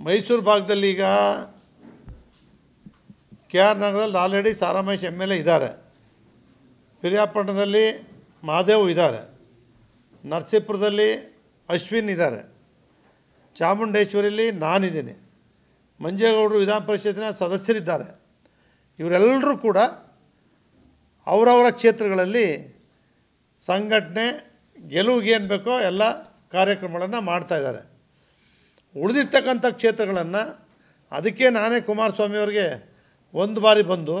ಮೈಸೂರು ಭಾಗದಲ್ಲಿ ಈಗ K R ನಗರದಲ್ಲಿ already Sa Ra Mahesh M L A ಇದ್ದಾರೆ. ಪಿರಿಯಾಪಟ್ಟಣದಲ್ಲಿ ಮಹಾದೇವ್ ಇದ್ದಾರೆ. ನರಸೀಪುರದಲ್ಲಿ ಅಶ್ವಿನ್ ಇದ್ದಾರೆ. ಚಾಮುಂಡೇಶ್ವರಿಯಲ್ಲಿ ನಾನಿದ್ದೀನಿ. ಮಂಜೇಗೌಡರು ವಿಧಾನ ಪರಿಷತ್ತಿನ ಸದಸ್ಯರಿದ್ದಾರೆ. ಇವರೆಲ್ಲರೂ ಕೂಡ ಅವರವರ ಕ್ಷೇತ್ರಗಳಲ್ಲಿ ಸಂಘಟನೆ ಗೆಲುವಿಗೆ ಏನು ಬೇಕೋ ಎಲ್ಲ ಕಾರ್ಯಕ್ರಮಗಳನ್ನು ಮಾಡ್ತಾಯಿದ್ದಾರೆ ಉಳಿದಿರ್ತಕ್ಕಂಥ ಕ್ಷೇತ್ರಗಳನ್ನು ಅದಕ್ಕೆ ನಾನೇ ಕುಮಾರಸ್ವಾಮಿಯವ್ರಿಗೆ ಒಂದು ಬಾರಿ ಬಂದು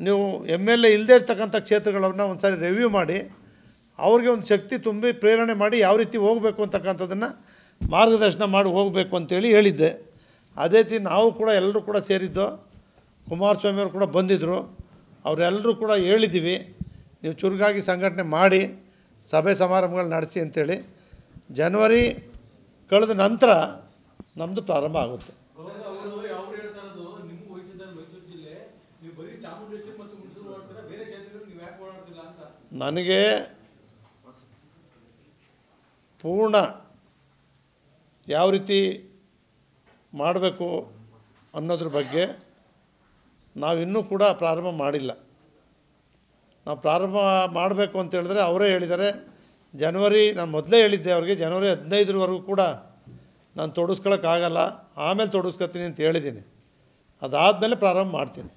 ನೀವು ಎಂ ಎಲ್ ಎ ಇಲ್ಲದೇ ಇರ್ತಕ್ಕಂಥ ಕ್ಷೇತ್ರಗಳನ್ನು ಒಂದು ಸಾರಿ ರಿವ್ಯೂ ಮಾಡಿ, ಅವ್ರಿಗೆ ಒಂದು ಶಕ್ತಿ ತುಂಬಿ ಪ್ರೇರಣೆ ಮಾಡಿ ಯಾವ ರೀತಿ ಹೋಗಬೇಕು ಅಂತಕ್ಕಂಥದ್ದನ್ನು ಮಾರ್ಗದರ್ಶನ ಮಾಡಿ ಹೋಗಬೇಕು ಅಂತೇಳಿ ಹೇಳಿದ್ದೆ. ಅದೇ ರೀತಿ ನಾವು ಕೂಡ ಎಲ್ಲರೂ ಕೂಡ ಸೇರಿದ್ದು ಕುಮಾರಸ್ವಾಮಿಯವರು ಕೂಡ ಬಂದಿದ್ದರು ಅವರೆಲ್ಲರೂ ಕೂಡ ಹೇಳಿದ್ದೀವಿ. ನೀವು ಚುರುಕಾಗಿ ಸಂಘಟನೆ ಮಾಡಿ ಸಭೆ ಸಮಾರಂಭಗಳು ನಡೆಸಿ ಅಂಥೇಳಿ ಜನವರಿ ಕಳೆದ ನಂತರ ನಮ್ಮದು ಪ್ರಾರಂಭ ಆಗುತ್ತೆ. ನನಗೆ ಪೂರ್ಣ ಯಾವ ರೀತಿ ಮಾಡಬೇಕು ಅನ್ನೋದ್ರ ಬಗ್ಗೆ ನಾವಿನ್ನೂ ಕೂಡ ಪ್ರಾರಂಭ ಮಾಡಿಲ್ಲ. ನಾವು ಪ್ರಾರಂಭ ಮಾಡಬೇಕು ಅಂತ ಹೇಳಿದ್ರೆ ಅವರೇ ಹೇಳಿದ್ದಾರೆ. ಜನವರಿ, ನಾನು ಮೊದಲೇ ಹೇಳಿದ್ದೆ ಅವ್ರಿಗೆ, ಜನವರಿ ಹದಿನೈದರವರೆಗೂ ಕೂಡ ನಾನು ತೊಡಸ್ಕೊಳಕ್ಕಾಗಲ್ಲ ಆಮೇಲೆ ತೊಡಸ್ಕೊತೀನಿ ಅಂತ ಹೇಳಿದ್ದೀನಿ. ಅದಾದಮೇಲೆ ಪ್ರಾರಂಭ ಮಾಡ್ತೀನಿ.